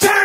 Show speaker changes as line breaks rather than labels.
Damn!